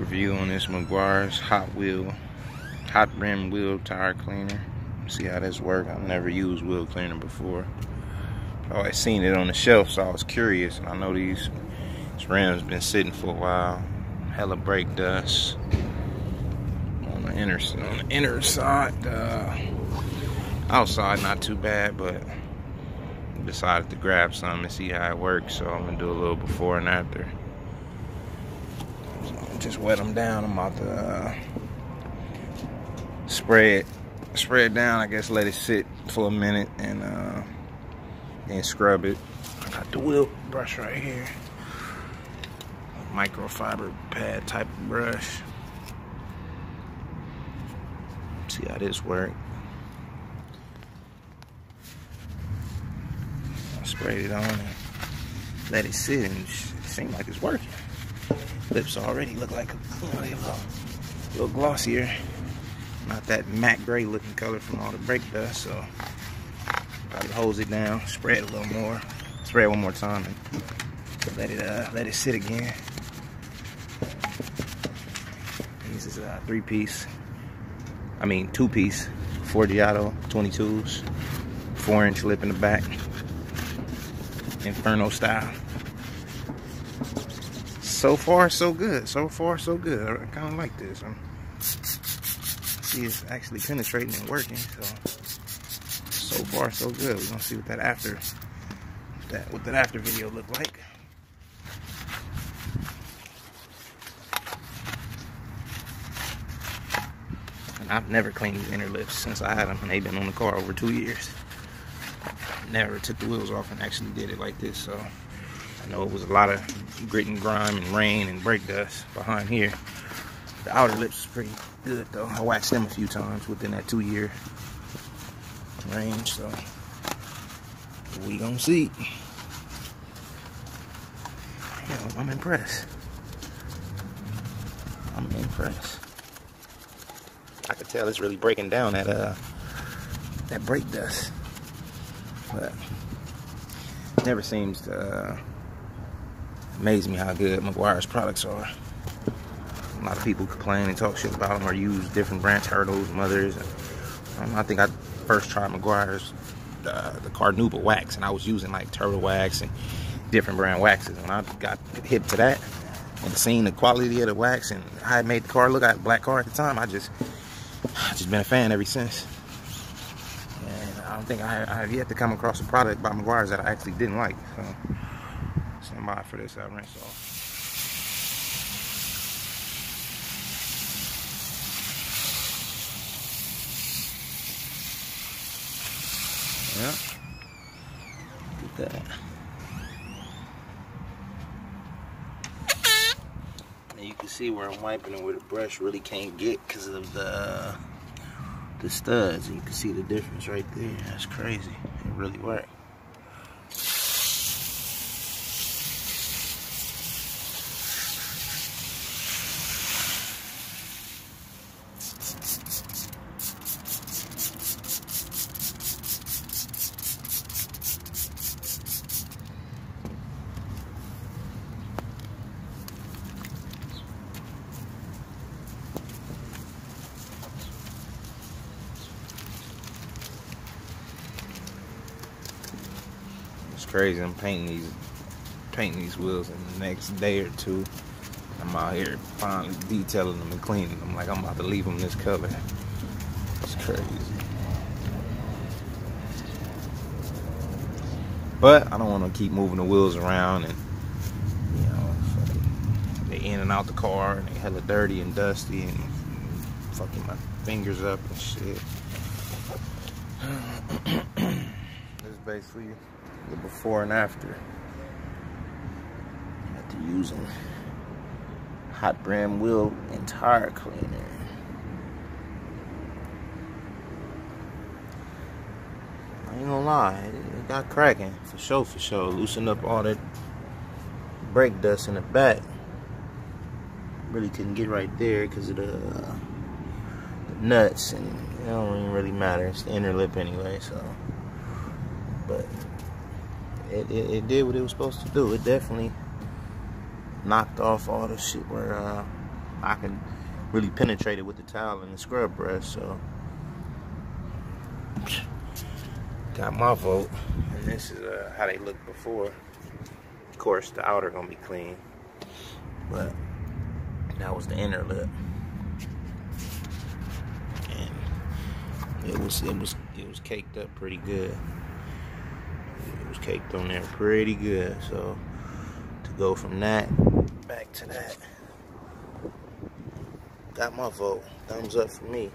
review on this Meguiar's Hot Wheel, Hot Rim Wheel Tire Cleaner. See how this works. I've never used wheel cleaner before. I always seen it on the shelf, so I was curious. And I know these, these rims been sitting for a while. Hella brake dust on the inner on the inner side. Uh, outside, not too bad, but decided to grab some and see how it works. So I'm gonna do a little before and after just wet them down. I'm about to uh, spray it, spray it down. I guess let it sit for a minute and uh, scrub it. I got the wheel brush right here, microfiber pad type of brush. See how this works. I sprayed it on and let it sit and it seems like it's working lips already look like a, little, little glossier. Not that matte gray looking color from all the brake dust, so probably hose it down, spray it a little more, spray it one more time, and let it uh, let it sit again. This is a three piece, I mean two piece, Forgiato 22s, four inch lip in the back, Inferno style so far so good. So far so good. I kind of like this. I'm, see it's actually penetrating and working. So so far so good. We're gonna see what that after that what that after video look like. And I've never cleaned these inner lips since I had them and they've been on the car over two years. Never took the wheels off and actually did it like this. So I know it was a lot of grit and grime and rain and brake dust behind here. The outer lips is pretty good though. I waxed them a few times within that two year range, so we gonna see. I'm impressed. I'm impressed. I could tell it's really breaking down that uh that brake dust. But never seems to uh, amaze me how good Meguiar's products are. A lot of people complain and talk shit about them or use different brand turtles, mothers. Um, I think I first tried Meguiar's uh, the Carnuba wax, and I was using like turtle wax and different brand waxes. When I got hip to that and seeing the quality of the wax and how it made the car look, I had a black car at the time. I just, I just been a fan ever since. And I don't think I, I have yet to come across a product by Meguiar's that I actually didn't like. So. Stand by for this, I'll rinse off. Yeah. Get that. And you can see where I'm wiping it where the brush really can't get because of the uh, the studs. And you can see the difference right there. That's crazy. It really worked. Crazy. I'm painting these painting these wheels in the next day or two. I'm out here finally detailing them and cleaning them. Like I'm about to leave them this color. It's crazy. But I don't want to keep moving the wheels around and you know they in and out the car and they hella dirty and dusty and fucking my fingers up and shit. this is basically the before and after. After using hot brand wheel and tire cleaner. I ain't gonna lie, it got cracking for sure, for sure. Loosened up all that brake dust in the back. Really couldn't get right there because of the, uh, the nuts, and it don't even really matter. It's the inner lip anyway, so. But it, it, it, did what it was supposed to do. It definitely knocked off all the shit where uh, I can really penetrate it with the towel and the scrub brush. So got my vote, and this is uh, how they looked before. Of course, the outer gonna be clean, but that was the inner lip, and it was it was it was caked up pretty good. Caked on there pretty good. So to go from that back to that, got my vote. Thumbs up for me.